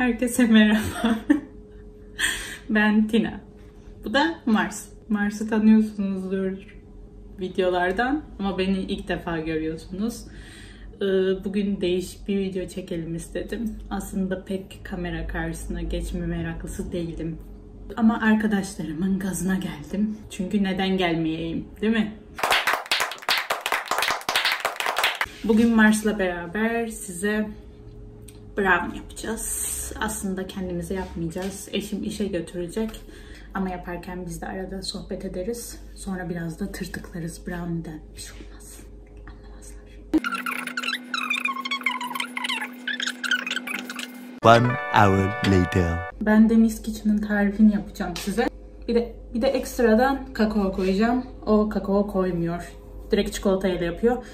Herkese merhaba. ben Tina. Bu da Mars. Mars'ı tanıyorsunuzdur videolardan ama beni ilk defa görüyorsunuz. Ee, Bugün değişik bir video çekelim istedim. Aslında pek kamera karşısına geçme meraklısı değilim. Ama arkadaşlarımın gazına geldim. Çünkü neden gelmeyeyim, değil mi? Bugün Mars'la beraber size brownie yapacağız. Aslında kendimize yapmayacağız. Eşim işe götürecek. Ama yaparken biz de arada sohbet ederiz. Sonra biraz da tırtıklarız brownie'den. Bir şey olmaz. Anlamazlar. One hour later. Ben de Miss Kitchen'ın tarifini yapacağım size. Bir de bir de ekstradan kakao koyacağım. O kakao koymuyor. Direkt çikolatayla yapıyor.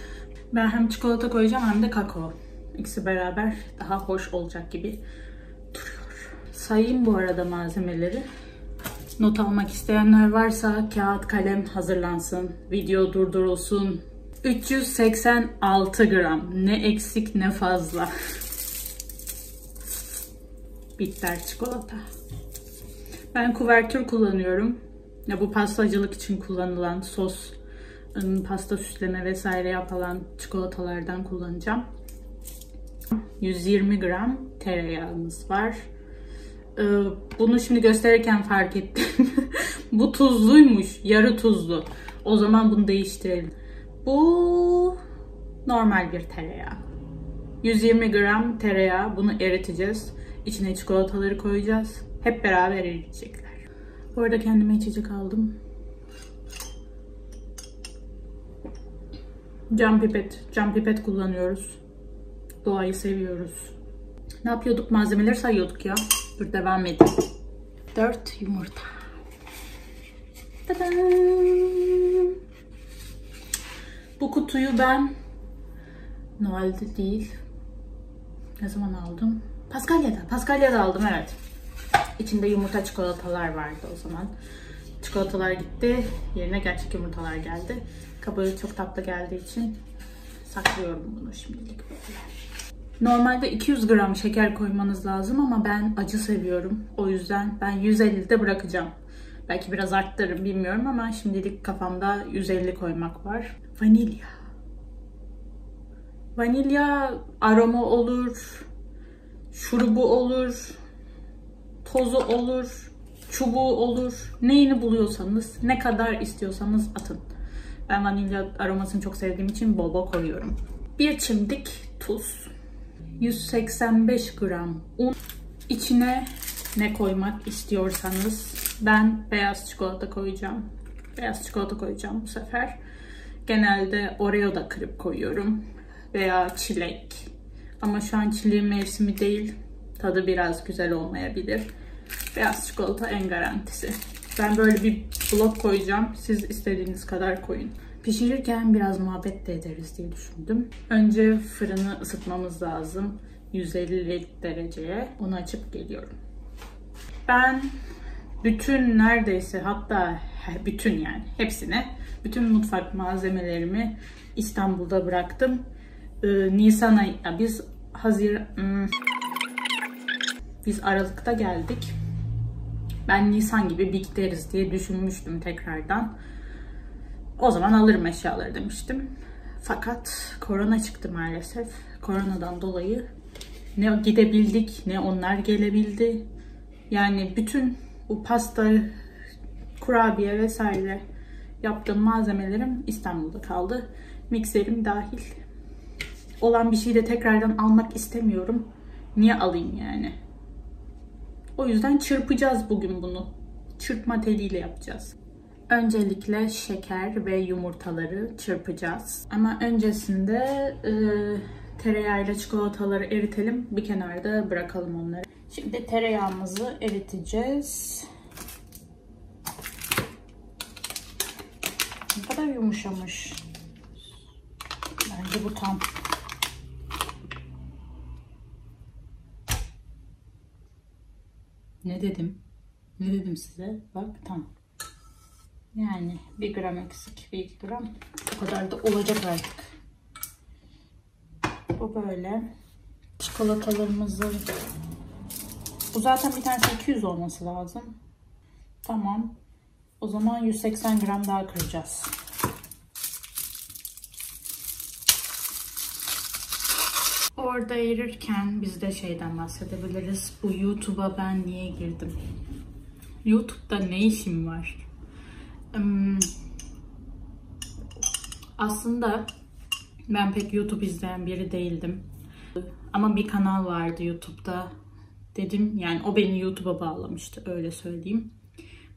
Ben hem çikolata koyacağım hem de kakao. İkisi beraber daha hoş olacak gibi duruyor. Sayayım bu arada malzemeleri. Not almak isteyenler varsa kağıt kalem hazırlansın. Video durdurulsun. 386 gram. Ne eksik ne fazla. Bitter çikolata. Ben kuvertür kullanıyorum. Ya bu pastacılık için kullanılan sos, pasta süsleme vesaire yapılan çikolatalardan kullanacağım. 120 gram tereyağımız var. Ee, Bunu şimdi gösterirken fark ettim. bu tuzluymuş. Yarı tuzlu. O zaman bunu değiştirelim. Bu normal bir tereyağı. 120 gram tereyağı. Bunu eriteceğiz. İçine çikolataları koyacağız. Hep beraber eriyecekler. Bu arada kendime içecek aldım. Cam pipet. Cam pipet kullanıyoruz. Doğayı seviyoruz. Ne yapıyorduk? Malzemeleri sayıyorduk ya. Dur devam edin. 4 yumurta. Tadam. Bu kutuyu ben Noel'de değil. Ne zaman aldım? Paskalya'da. Paskalya'da aldım evet. İçinde yumurta çikolatalar vardı o zaman. Çikolatalar gitti. Yerine gerçek yumurtalar geldi. Kabuğu çok tatlı geldiği için saklıyorum bunu şimdilik böyle. Normalde 200 gram şeker koymanız lazım ama ben acı seviyorum. O yüzden ben 150'de bırakacağım. Belki biraz arttırırım bilmiyorum ama şimdilik kafamda 150 koymak var. Vanilya. Vanilya aroma olur, şurubu olur, tozu olur, çubuğu olur. Neyini buluyorsanız, ne kadar istiyorsanız atın. Ben vanilya aromasını çok sevdiğim için bol bol koyuyorum. Bir çimdik tuz. 185 gram un. İçine ne koymak istiyorsanız ben beyaz çikolata koyacağım. Beyaz çikolata koyacağım bu sefer. Genelde Oreo da kırıp koyuyorum. Veya çilek. Ama şu an çileğin mevsimi değil. Tadı biraz güzel olmayabilir. Beyaz çikolata en garantisi. Ben böyle bir blok koyacağım. Siz istediğiniz kadar koyun. Pişirirken biraz muhabbet de ederiz diye düşündüm. Önce fırını ısıtmamız lazım. 150 dereceye. Onu açıp geliyorum. Ben bütün neredeyse hatta bütün yani hepsini bütün mutfak malzemelerimi İstanbul'da bıraktım. Ee, Nisan ayı biz Hazir hmm, biz Aralık'ta geldik. Ben Nisan gibi big deriz diye düşünmüştüm tekrardan. O zaman alırım eşyaları demiştim. Fakat korona çıktı maalesef. Koronadan dolayı ne gidebildik ne onlar gelebildi. Yani bütün bu pasta, kurabiye vesaire yaptığım malzemelerim İstanbul'da kaldı. Mikserim dahil. Olan bir şeyi de tekrardan almak istemiyorum. Niye alayım yani? O yüzden çırpacağız bugün bunu. Çırpma teliyle yapacağız. Öncelikle şeker ve yumurtaları çırpacağız. Ama öncesinde e, tereyağıyla çikolataları eritelim. Bir kenarda bırakalım onları. Şimdi tereyağımızı eriteceğiz. Ne kadar yumuşamış. Bence bu tam. Ne dedim? Ne dedim size? Bak tam. Yani bir gram eksik, bir iki gram. O kadar da olacak artık. Bu böyle. Çikolatalarımızı Bu zaten bir tanesi 200 olması lazım. Tamam. O zaman 180 gram daha kıracağız. Orada erirken biz de şeyden bahsedebiliriz. Bu YouTube'a ben niye girdim? YouTube'da ne işim var? Hmm, aslında ben pek YouTube izleyen biri değildim. Ama bir kanal vardı YouTube'da. Dedim yani o beni YouTube'a bağlamıştı öyle söyleyeyim.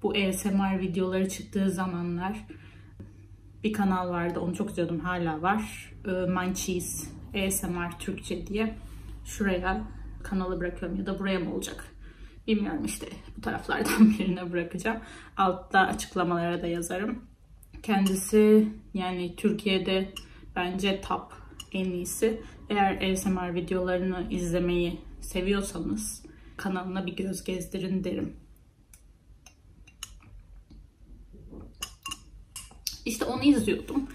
Bu ASMR videoları çıktığı zamanlar bir kanal vardı. Onu çok izliyordum. Hala var. Ee, Munchies ASMR Türkçe diye. Şuraya kanalı bırakıyorum ya da buraya mı olacak? Bilmiyorum işte. Bu taraflardan birine bırakacağım. Altta açıklamalara da yazarım. Kendisi yani Türkiye'de bence top en iyisi. Eğer ASMR videolarını izlemeyi seviyorsanız kanalına bir göz gezdirin derim. İşte onu izliyordum.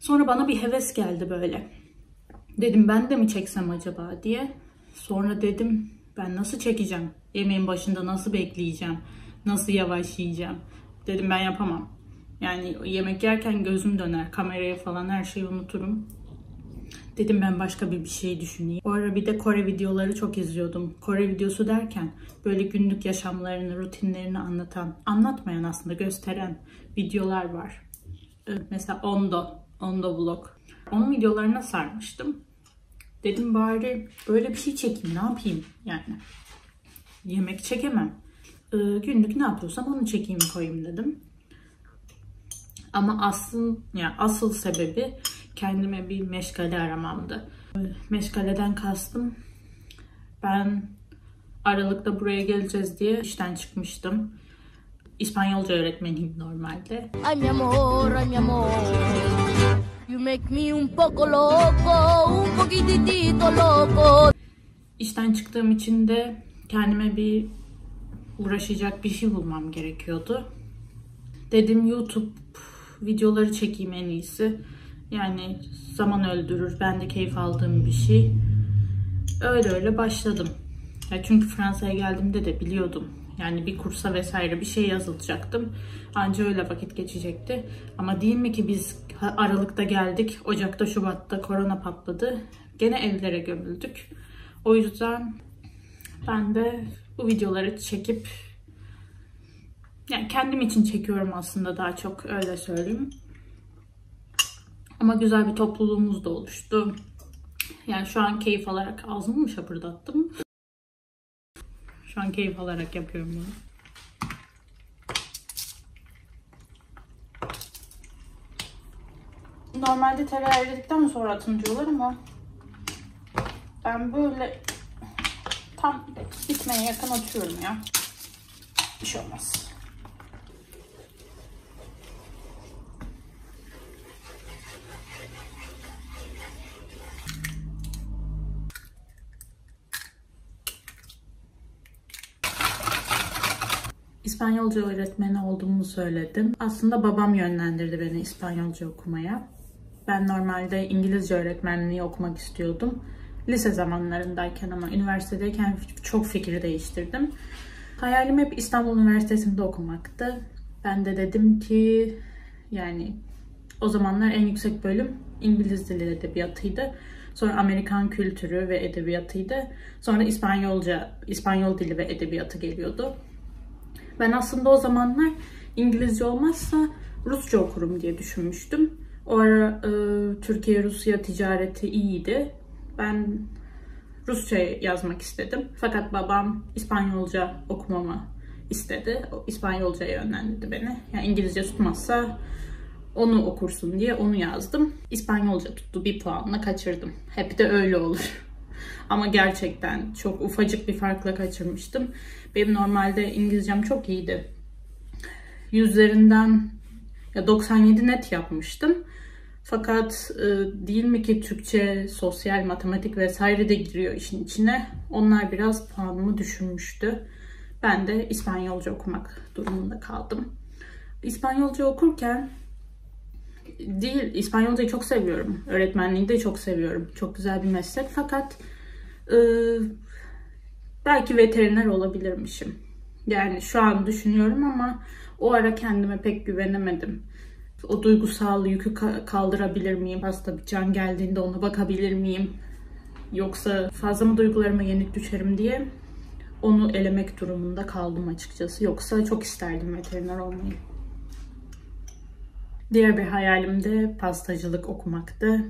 Sonra bana bir heves geldi böyle. Dedim ben de mi çeksem acaba diye. Sonra dedim ben nasıl çekeceğim? Yemeğin başında nasıl bekleyeceğim? Nasıl yavaş yiyeceğim? Dedim ben yapamam. Yani yemek yerken gözüm döner. Kamerayı falan her şeyi unuturum. Dedim ben başka bir, bir şey düşüneyim. O ara bir de Kore videoları çok izliyordum. Kore videosu derken böyle günlük yaşamlarını, rutinlerini anlatan, anlatmayan aslında gösteren videolar var. Ee, mesela Ondo, Ondo Vlog. Onun videolarına sarmıştım. Dedim bari böyle bir şey çekeyim, ne yapayım yani. Yemek çekemem. Ee, günlük ne yapıyorsam onu çekeyim koyayım dedim. Ama asıl yani asıl sebebi kendime bir meşgale aramamdı. Meşgaleden kastım ben Aralık'ta buraya geleceğiz diye işten çıkmıştım. İspanyolca öğretmeniyim normalde. Ay mi amor, ay. You make me un poco loco, un poquitito loco. İşten çıktığım için de kendime bir uğraşacak bir şey bulmam gerekiyordu. Dedim YouTube videoları çekeyim en iyisi. Yani zaman öldürür. Ben de keyif aldığım bir şey. Öyle öyle başladım. Ya çünkü Fransa'ya geldiğimde de biliyordum. Yani bir kursa vesaire bir şey yazılacaktım. Anca öyle vakit geçecekti. Ama değil mi ki biz Aralık'ta geldik. Ocak'ta, Şubat'ta korona patladı. Gene evlere gömüldük. O yüzden ben de bu videoları çekip yani kendim için çekiyorum aslında daha çok öyle söyleyeyim. Ama güzel bir topluluğumuz da oluştu. Yani şu an keyif alarak ağzımı mı şapırdattım? Şu an keyif alarak yapıyorum bunu. Normalde tereyağı eridikten sonra atın diyorlar ama ben böyle tam bitmeye yakın atıyorum ya. Bir şey olmaz. İspanyolca öğretmeni olduğumu söyledim. Aslında babam yönlendirdi beni İspanyolca okumaya. Ben normalde İngilizce öğretmenliği okumak istiyordum. Lise zamanlarındayken ama üniversitedeyken çok fikri değiştirdim. Hayalim hep İstanbul Üniversitesi'nde okumaktı. Ben de dedim ki yani o zamanlar en yüksek bölüm İngiliz dili edebiyatıydı. Sonra Amerikan kültürü ve edebiyatıydı. Sonra İspanyolca, İspanyol dili ve edebiyatı geliyordu. Ben aslında o zamanlar İngilizce olmazsa Rusça okurum diye düşünmüştüm. O ara e, Türkiye-Rusya ticareti iyiydi. Ben Rusça yazmak istedim. Fakat babam İspanyolca okumamı istedi. O İspanyolcaya yönlendirdi beni. Yani İngilizce tutmazsa onu okursun diye onu yazdım. İspanyolca tuttu. Bir puanla kaçırdım. Hep de öyle olur. Ama gerçekten çok ufacık bir farkla kaçırmıştım. Benim normalde İngilizcem çok iyiydi. Yüzlerinden ya 97 net yapmıştım. Fakat e, değil mi ki Türkçe, sosyal, matematik vesaire de giriyor işin içine. Onlar biraz puanımı düşürmüştü. Ben de İspanyolca okumak durumunda kaldım. İspanyolca okurken değil, İspanyolcayı çok seviyorum. Öğretmenliği de çok seviyorum. Çok güzel bir meslek. Fakat e, belki veteriner olabilirmişim. Yani şu an düşünüyorum ama o ara kendime pek güvenemedim. O duygusal yükü kaldırabilir miyim? Hasta bir can geldiğinde ona bakabilir miyim? Yoksa fazla mı duygularıma yenik düşerim diye onu elemek durumunda kaldım açıkçası. Yoksa çok isterdim veteriner olmayı. Diğer bir hayalim de pastacılık okumaktı.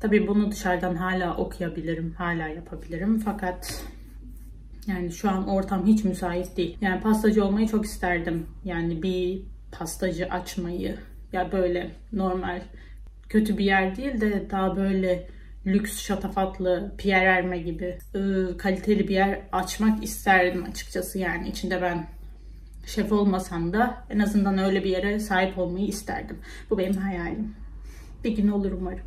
Tabii bunu dışarıdan hala okuyabilirim, hala yapabilirim. Fakat yani şu an ortam hiç müsait değil. Yani pastacı olmayı çok isterdim. Yani bir pastacı açmayı. Ya böyle normal kötü bir yer değil de daha böyle lüks, şatafatlı, Pierre Herme gibi ıı, kaliteli bir yer açmak isterdim açıkçası. Yani içinde ben şef olmasam da en azından öyle bir yere sahip olmayı isterdim. Bu benim hayalim. Bir gün olur umarım.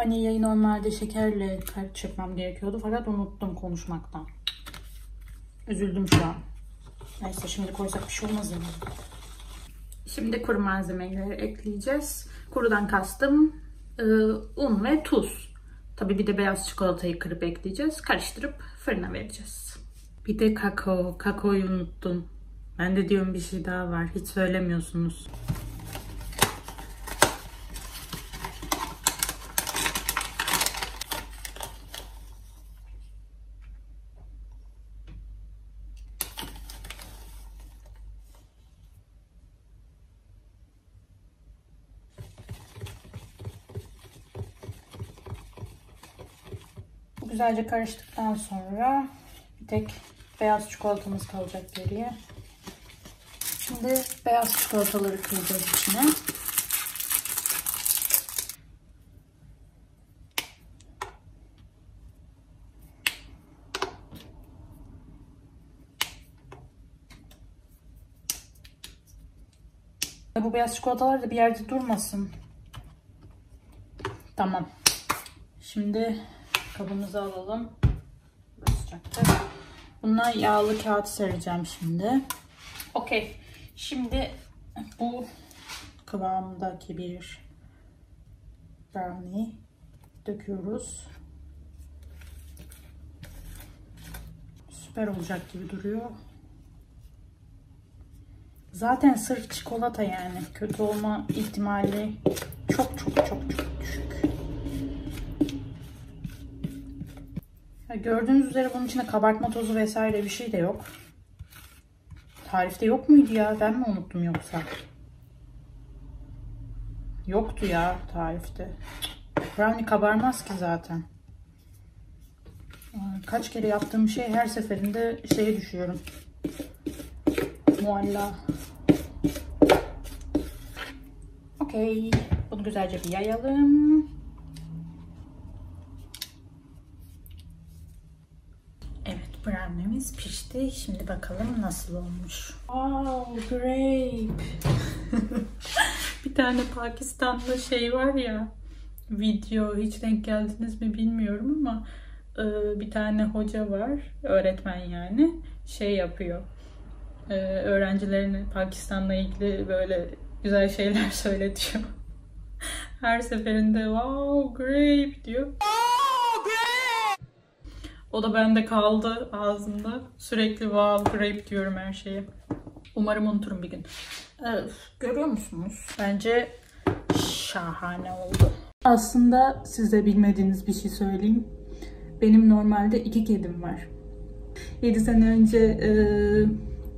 Vanilyayı normalde şekerle çırpmam gerekiyordu fakat unuttum konuşmaktan. Üzüldüm şu an. Neyse şimdi koysak bir şey olmaz yani. Şimdi kuru malzemeleri ekleyeceğiz. Kurudan kastım e, un ve tuz. Tabii bir de beyaz çikolatayı kırıp ekleyeceğiz. Karıştırıp fırına vereceğiz. Bir de kakao. Kakaoyu unuttum. Ben de diyorum bir şey daha var. Hiç söylemiyorsunuz. Güzelce karıştıktan sonra bir tek beyaz çikolatamız kalacak geriye. Şimdi beyaz çikolataları kıracağız içine. Bu beyaz çikolatalar da bir yerde durmasın. Tamam. Şimdi kabımızı alalım. Sıcaktır. Buna yağlı kağıt sereceğim şimdi. Okey. Şimdi bu kıvamdaki bir brownie döküyoruz. Süper olacak gibi duruyor. Zaten sırf çikolata yani. Kötü olma ihtimali çok çok çok çok gördüğünüz üzere bunun içinde kabartma tozu vesaire bir şey de yok. Tarifte yok muydu ya? Ben mi unuttum yoksa? Yoktu ya tarifte. Brownie kabarmaz ki zaten. Kaç kere yaptığım şey her seferinde şeye düşüyorum. Mualla. Okey. Bunu güzelce bir yayalım. Brownie'miz pişti. Şimdi bakalım nasıl olmuş. Wow, grape. bir tane Pakistanlı şey var ya video hiç denk geldiniz mi bilmiyorum ama e, bir tane hoca var öğretmen yani şey yapıyor e, öğrencilerine Pakistan'la ilgili böyle güzel şeyler söyletiyor. Her seferinde wow grape diyor. O da bende kaldı ağzımda. Sürekli wow grape diyorum her şeye. Umarım unuturum bir gün. Evet, görüyor musunuz? Bence şahane oldu. Aslında size bilmediğiniz bir şey söyleyeyim. Benim normalde iki kedim var. 7 sene önce e,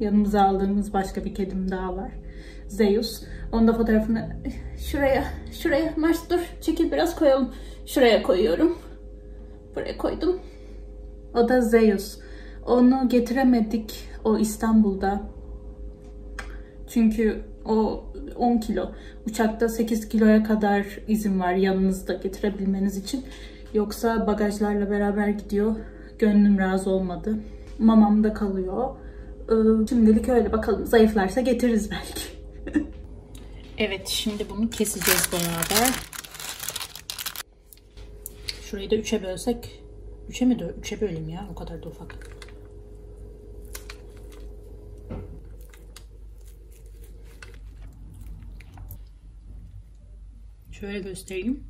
yanımıza aldığımız başka bir kedim daha var. Zeus. Onun da fotoğrafını şuraya, şuraya Mars dur çekil biraz koyalım. Şuraya koyuyorum. Buraya koydum. O da Zeus. Onu getiremedik o İstanbul'da. Çünkü o 10 kilo. Uçakta 8 kiloya kadar izin var yanınızda getirebilmeniz için. Yoksa bagajlarla beraber gidiyor. Gönlüm razı olmadı. Mamamda kalıyor. Ee, şimdilik öyle bakalım. Zayıflarsa getiririz belki. evet şimdi bunu keseceğiz beraber. Şurayı da üçe bölsek Üçe mi? Üçe böleyim ya. O kadar da ufak. Şöyle göstereyim.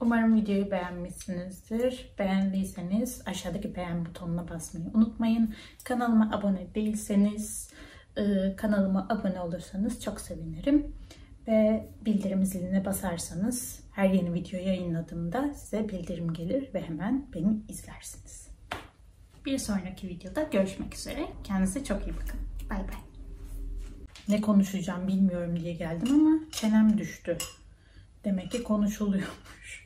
Umarım videoyu beğenmişsinizdir. Beğendiyseniz aşağıdaki beğen butonuna basmayı unutmayın. Kanalıma abone değilseniz e, kanalıma abone olursanız çok sevinirim. Ve bildirim ziline basarsanız her yeni video yayınladığımda size bildirim gelir ve hemen beni izlersiniz. Bir sonraki videoda görüşmek üzere. Kendinize çok iyi bakın. Bay bay. Ne konuşacağım bilmiyorum diye geldim ama çenem düştü. Demek ki konuşuluyormuş.